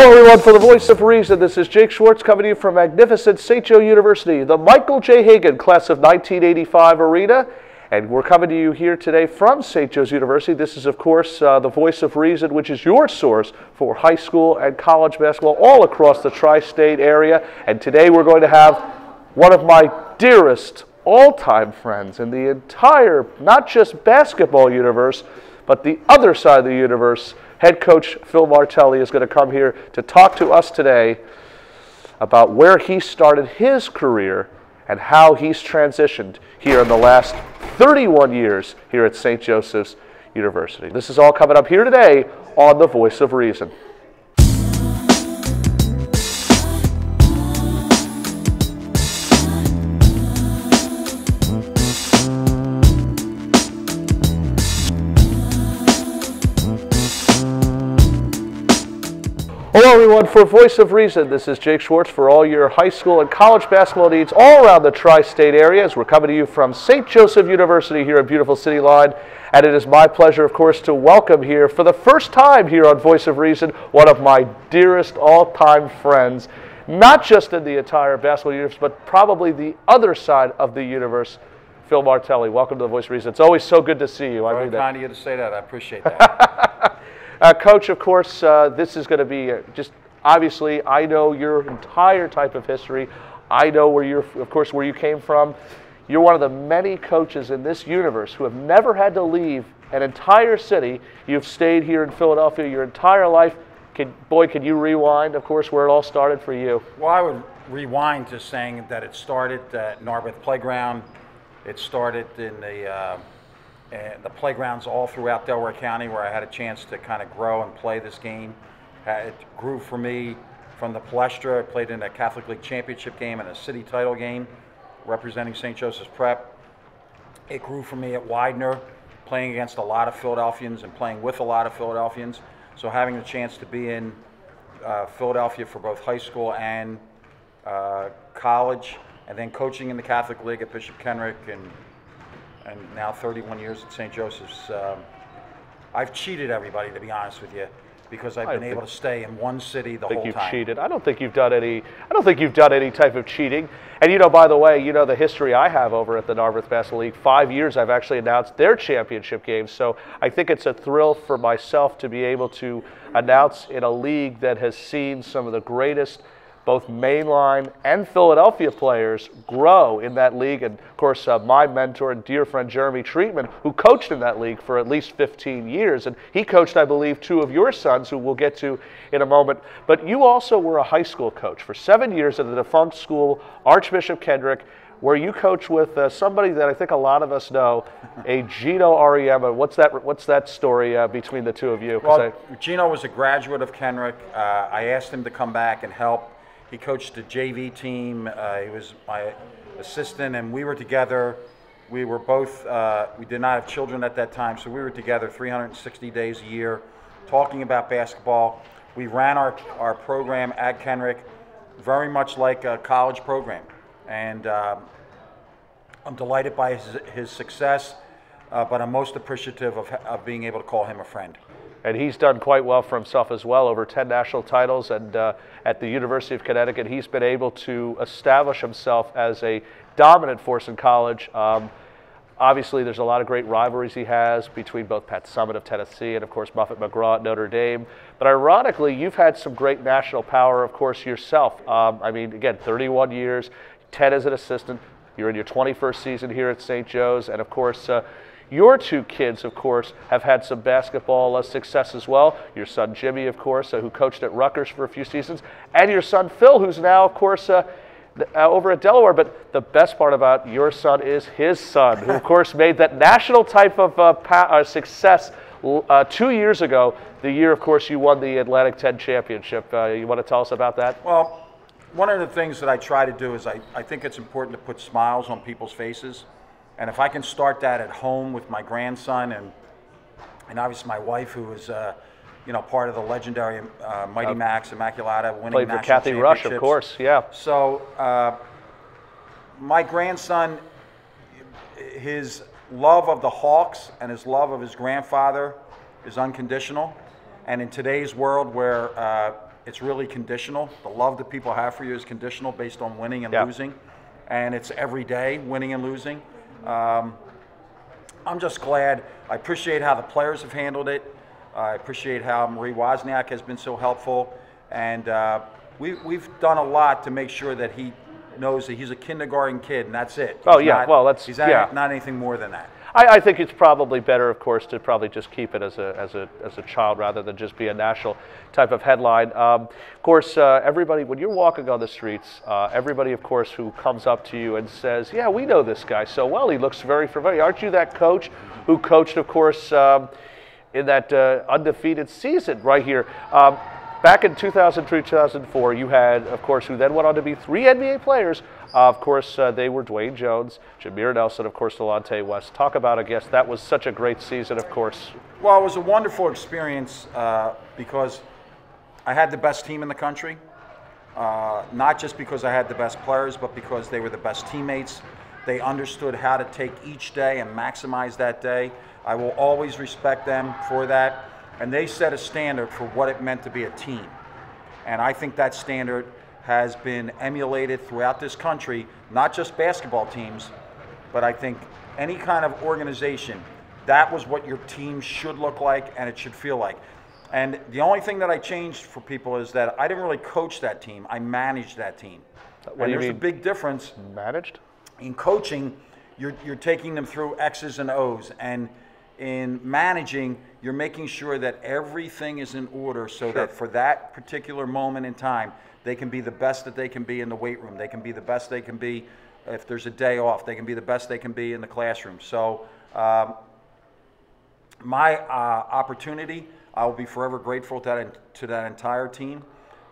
Hello, everyone. For the Voice of Reason, this is Jake Schwartz coming to you from magnificent St. Joe University, the Michael J. Hagan Class of 1985 Arena. And we're coming to you here today from St. Joe's University. This is, of course, uh, the Voice of Reason, which is your source for high school and college basketball all across the tri state area. And today we're going to have one of my dearest all time friends in the entire, not just basketball universe, but the other side of the universe. Head coach Phil Martelli is going to come here to talk to us today about where he started his career and how he's transitioned here in the last 31 years here at St. Joseph's University. This is all coming up here today on The Voice of Reason. Hello, everyone. For Voice of Reason, this is Jake Schwartz for all your high school and college basketball needs all around the tri state areas. We're coming to you from St. Joseph University here in beautiful City Line. And it is my pleasure, of course, to welcome here for the first time here on Voice of Reason one of my dearest all time friends, not just in the entire basketball universe, but probably the other side of the universe. Phil Martelli, welcome to the Voice of Reason. It's always so good to see you. I Very kind of you to say that. I appreciate that. Uh, Coach, of course, uh, this is going to be uh, just obviously, I know your entire type of history. I know where you're, of course, where you came from. You're one of the many coaches in this universe who have never had to leave an entire city. You've stayed here in Philadelphia your entire life. Can, boy, could you rewind, of course, where it all started for you? Well, I would rewind to saying that it started at Narberth Playground. It started in the uh, and the playgrounds all throughout Delaware County where I had a chance to kind of grow and play this game. It grew for me from the Palestra. I played in a Catholic League championship game and a city title game representing St. Joseph's Prep. It grew for me at Widener, playing against a lot of Philadelphians and playing with a lot of Philadelphians. So having the chance to be in uh, Philadelphia for both high school and uh, college, and then coaching in the Catholic League at Bishop Kenrick and and now 31 years at St. Joseph's. Um, I've cheated everybody, to be honest with you, because I've been able to stay in one city the think whole you've time. cheated. I don't think you've done any. I don't think you've done any type of cheating. And you know, by the way, you know the history I have over at the Narberth Basketball League. Five years I've actually announced their championship games. So I think it's a thrill for myself to be able to announce in a league that has seen some of the greatest both mainline and Philadelphia players grow in that league. And of course, uh, my mentor and dear friend Jeremy Treatman, who coached in that league for at least 15 years, and he coached, I believe, two of your sons, who we'll get to in a moment. But you also were a high school coach for seven years at the defunct school, Archbishop Kenrick where you coach with uh, somebody that I think a lot of us know, a Geno Auriemma. What's that? What's that story uh, between the two of you? Well, I, Geno was a graduate of Kenrick. Uh, I asked him to come back and help he coached the JV team. Uh, he was my assistant, and we were together. We were both, uh, we did not have children at that time, so we were together 360 days a year talking about basketball. We ran our, our program at Kenrick very much like a college program. And um, I'm delighted by his, his success, uh, but I'm most appreciative of, of being able to call him a friend and he's done quite well for himself as well. Over 10 national titles, and uh, at the University of Connecticut, he's been able to establish himself as a dominant force in college. Um, obviously, there's a lot of great rivalries he has between both Pat Summitt of Tennessee and, of course, Muffet McGraw at Notre Dame. But ironically, you've had some great national power, of course, yourself. Um, I mean, again, 31 years, 10 as an assistant. You're in your 21st season here at St. Joe's, and of course. Uh, your two kids, of course, have had some basketball uh, success as well. Your son Jimmy, of course, uh, who coached at Rutgers for a few seasons, and your son Phil, who's now, of course, uh, uh over at Delaware. But the best part about your son is his son, who, of course, made that national type of uh, uh, success two years ago. The year, of course, you won the Atlantic 10 championship. you want to tell us about that? Well, one of the things that I try to do is I, I think it's important to put smiles on people's faces. And if I can start that at home with my grandson and and obviously my wife, who is uh, you know part of the legendary uh, Mighty uh, Macs Immaculata, winning played for Cathy Rush, of course, yeah. So uh, my grandson, his love of the Hawks and his love of his grandfather is unconditional. And in today's world, where uh, it's really conditional. The love that people have for you is conditional based on winning and Yeah. losing, and it's every day winning and losing. Um, I'm just glad. I appreciate how the players have handled it. I appreciate how Marie Wozniak has been so helpful, and uh, we, we've done a lot to make sure that he knows that he's a kindergarten kid, and that's it. Oh, yeah, not- well, that's- he's not, yeah. not anything more than that. I, I think it's probably better, of course, to probably just keep it as a, as a, as a child rather than just be a national type of headline. Um, of course, uh, everybody, when you're walking on the streets, uh, everybody, of course, who comes up to you and says, Yeah, we know this guy so well. He looks very familiar. Aren't you that coach who coached, of course, um, in that uh, undefeated season right here? Um, Back in 2003, 2004, you had, of course, who then went on to be three NBA players. Uh, of course, uh, they were Dwayne Jones, Jameer Nelson, of course, Delonte West. Talk about, I guess, that was such a great season, of course. Well, it was a wonderful experience uh, because I had the best team in the country. Uh, not just because I had the best players, but because they were the best teammates. They understood how to take each day and maximize that day. I will always respect them for that. And they set a standard for what it meant to be a team. And I think that standard has been emulated throughout this country, not just basketball teams, but I think any kind of organization, that was what your team should look like and it should feel like. And the only thing that I changed for people is that I didn't really coach that team, I managed that team. What and there's a big difference Managed? in coaching, you're, you're taking them through X's and O's. And in managing, you're making sure that everything is in order so that for that particular moment in time, they can be the best that they can be in the weight room. They can be the best they can be if there's a day off. They can be the best they can be in the classroom. So, um, my uh, opportunity, I will be forever grateful to that, to that entire team.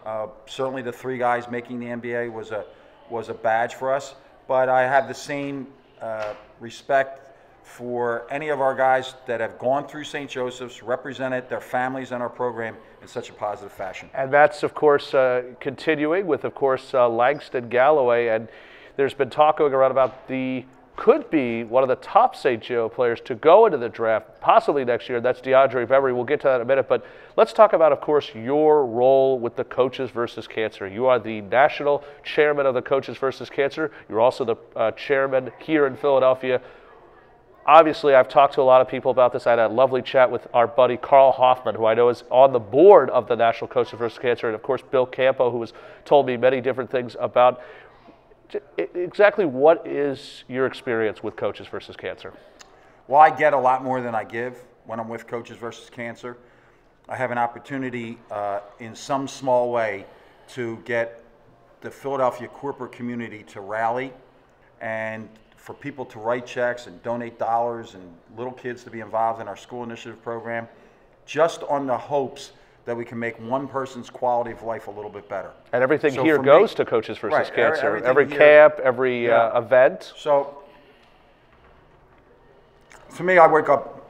Uh, certainly, the three guys making the NBA was a was a badge for us. But I have the same uh, respect for any of our guys that have gone through St. Joseph's, represented their families and our program in such a positive fashion. And that's, of course, uh, continuing with, of course, uh, Langston Galloway. And there's been talk going around about the could be one of the top St. Joe players to go into the draft, possibly next year. That's DeAndre Bembry. We'll get to that in a minute. But let's talk about, of course, your role with the Coaches versus Cancer. You are the national chairman of the Coaches versus Cancer. You're also the uh, chairman here in Philadelphia obviously I've talked to a lot of people about this. I had a lovely chat with our buddy Carl Hoffman, who I know is on the board of the National Coaches versus Cancer, and of course Bill Campo, who has told me many different things about exactly what is your experience with Coaches versus Cancer. Well, I get a lot more than I give when I'm with Coaches versus Cancer. I have an opportunity uh, in some small way to get the Philadelphia corporate community to rally and for people to write checks and donate dollars and little kids to be involved in our school initiative program, just on the hopes that we can make one person's quality of life a little bit better. And everything So here for me- goes to Coaches versus Right, every- Cancer. Every here- camp, every uh, event. So, for me, I wake up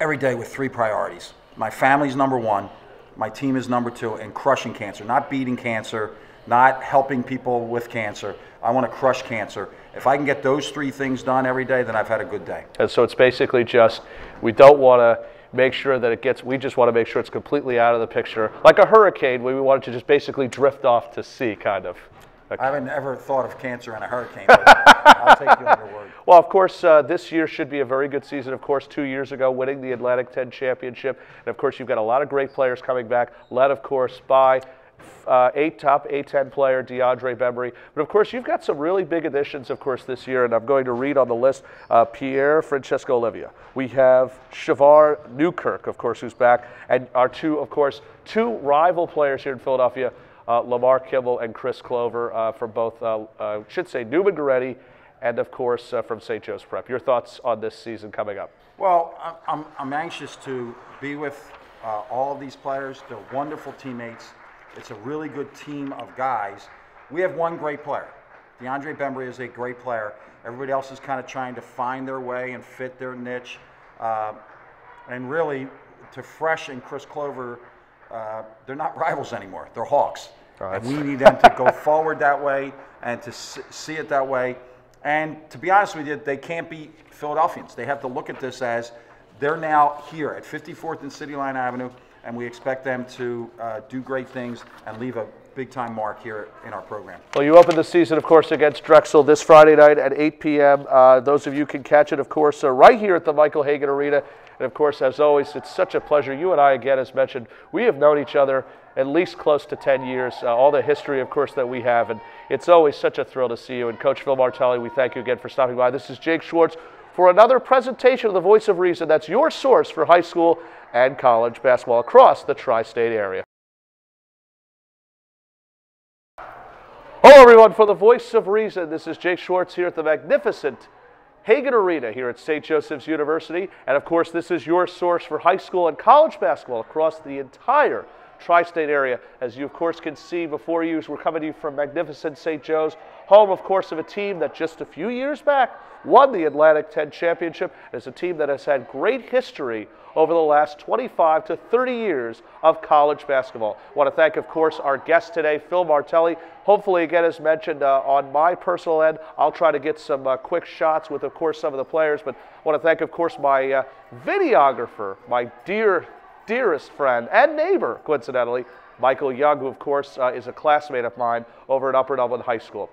every day with three priorities. My family's number one, my team is number two, and crushing cancer. Not beating cancer, not helping people with cancer. I want to crush cancer. If I can get those three things done every day, then I've had a good day. And so it's basically just we don't want to make sure that it gets. We just want to make sure it's completely out of the picture, like a hurricane. We want it to just basically drift off to sea, kind of. I haven't ever thought of cancer in a hurricane, but I'll take you on your word. Well, of course, uh, this year should be a very good season. Of course, two years ago, winning the Atlantic 10 championship. And of course, you've got a lot of great players coming back, led, of course, by uh, eight top A10 player DeAndre Bembry. But of course, you've got some really big additions, of course, this year. And I'm going to read on the list uh, Pierfrancesco Oliva. We have Shavar Newkirk, of course, who's back. And our two, of course, two rival players here in Philadelphia. Uh, Lamarr Kimble and Chris Clover uh, from both, uh, uh, should say, Neumann Goretti and of course uh, from St. Joe's Prep. Your thoughts on this season coming up? Well, I'm, I'm anxious to be with uh, all of these players. They're wonderful teammates. It's a really good team of guys. We have one great player. DeAndre Bembry is a great player. Everybody else is kind of trying to find their way and fit their niche. And really, to Fresh and Chris Clover, uh, they're not rivals anymore. They're Hawks. And we need them to go forward that way and to see it that way. And to be honest with you, they can't be Philadelphians. They have to look at this as they're now here at 54th and City Line Avenue. and we expect them to uh, do great things and leave a big time mark here in our program. Well, you open the season, of course, against Drexel this Friday night at 8 p.m. Uh, those of you can catch it, of course, uh, right here at the Michael Hagan Arena. And of course, as always, it's such a pleasure. You and I, again, as mentioned, we have known each other at least close to 10 years, uh, all the history, of course, that we have. And it's always such a thrill to see you. And Coach Phil Martelli, we thank you again for stopping by. This is Jake Schwartz for another presentation of the Voice of Reason. That's your source for high school and college basketball across the tri state area. Hello, everyone, for the Voice of Reason. This is Jake Schwartz here at the magnificent Hagan Arena here at St. Joseph's University. And of course, this is your source for high school and college basketball across the entire tri-state area. As you, of course, can see before you, we're coming to you from magnificent St. Joe's, home, of course, of a team that just a few years back won the Atlantic 10 Championship. It's a team that has had great history over the last 25 to 30 years of college basketball. I want to thank, of course, our guest today, Phil Martelli. Hopefully, again, as mentioned, uh, on my personal end, I'll try to get some uh, quick shots with, of course, some of the players. But I want to thank, of course, my uh, videographer, my dear dearest friend and neighbor, coincidentally, Michael Young, who, of course, uh, is a classmate of mine over at Upper Dublin High School.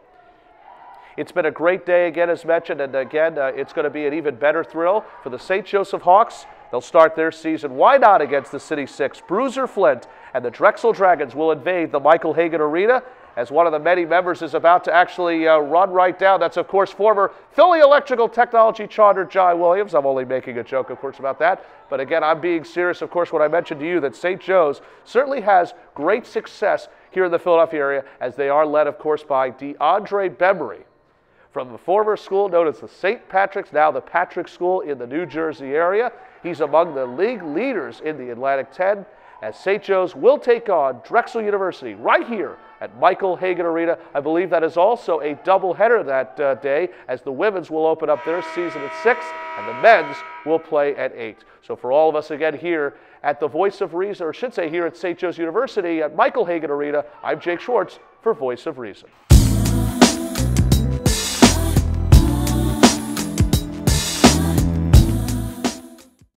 It's been a great day again, as mentioned, and again, uh, it's going to be an even better thrill for the St. Joseph Hawks. They'll start their season, why not, against the City Six. Bruiser Flint and the Drexel Dragons will invade the Michael Hagan Arena as one of the many members is about to actually uh, run right down. That's, of course, former Philly Electrical Technology charter Jai Williams. I'm only making a joke, of course, about that. But again, I'm being serious, of course, when I mentioned to you that St. Joe's certainly has great success here in the Philadelphia area, as they are led, of course, by DeAndre Bembry from the former school known as the St. Patrick's, now the Patrick School in the New Jersey area. He's among the league leaders in the Atlantic 10 as St. Joe's will take on Drexel University right here at Michael Hagan Arena. I believe that is also a doubleheader that uh, day as the women's will open up their season at 6 and the men's will play at 8. So for all of us again here at the Voice of Reason, or should say here at St. Joe's University at Michael Hagan Arena, I'm Jake Schwartz for Voice of Reason.